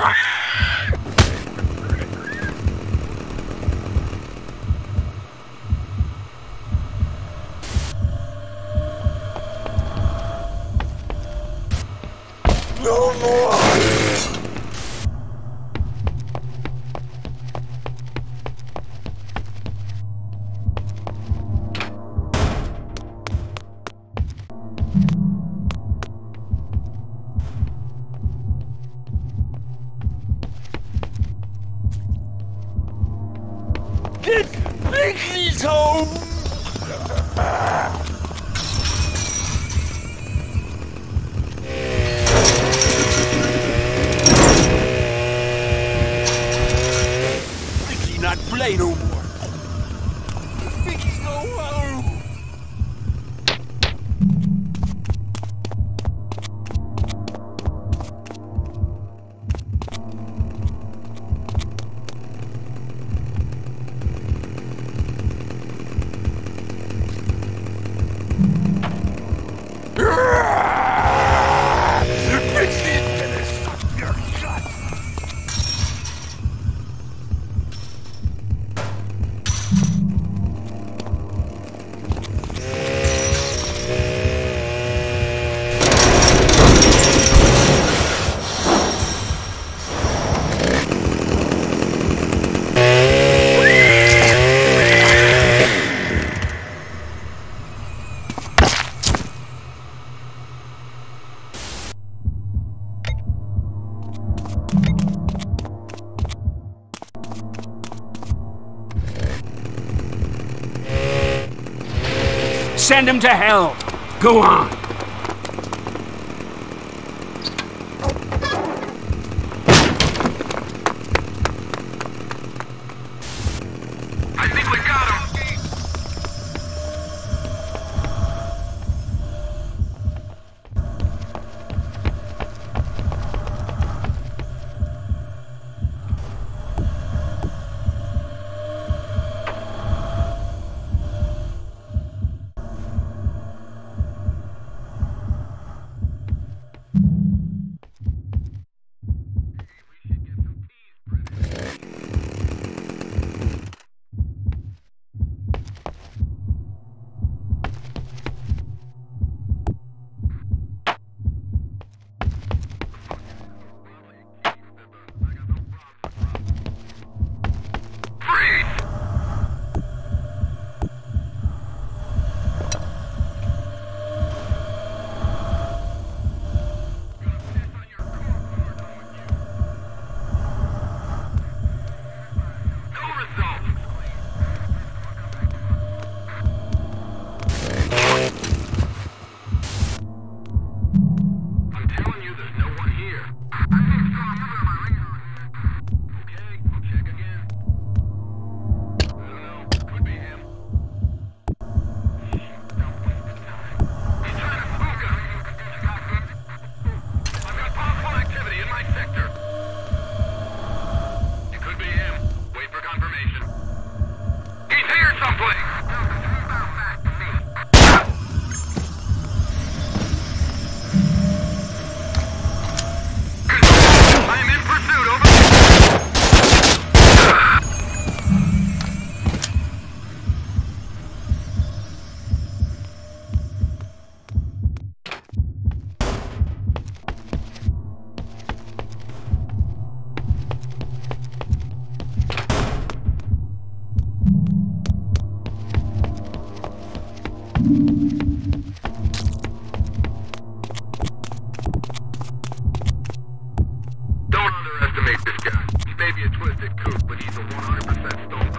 No more! Mickey's home! Mickey not play no more. Mickey go home! Send him to hell. Go on. be a twisted kook, but he's a 100% stone.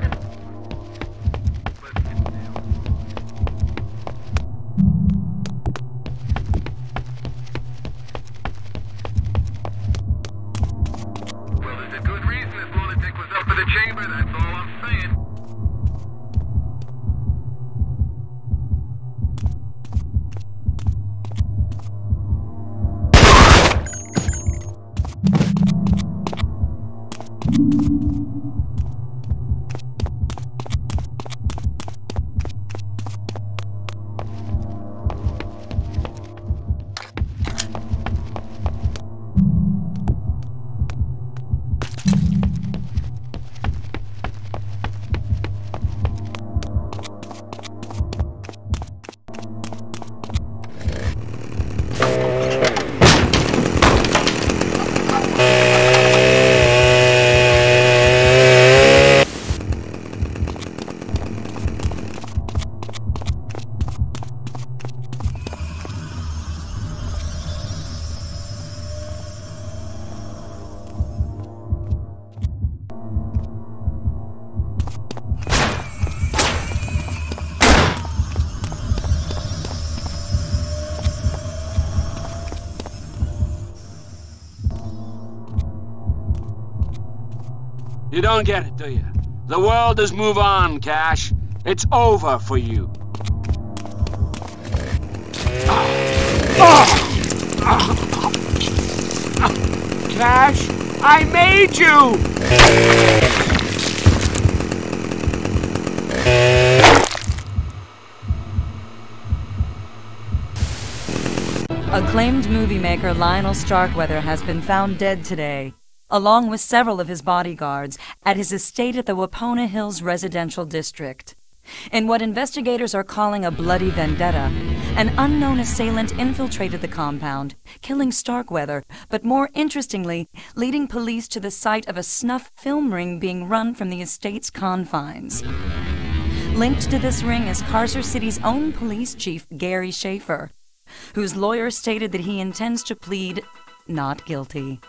You don't get it, do you? The world has moved on, Cash. It's over for you. Cash, I made you! Acclaimed movie maker Lionel Starkweather has been found dead today, along with several of his bodyguards, at his estate at the Wapona Hills residential district. In what investigators are calling a bloody vendetta, an unknown assailant infiltrated the compound, killing Starkweather, but more interestingly, leading police to the site of a snuff film ring being run from the estate's confines. Linked to this ring is Carcer City's own police chief, Gary Schaefer, whose lawyer stated that he intends to plead not guilty.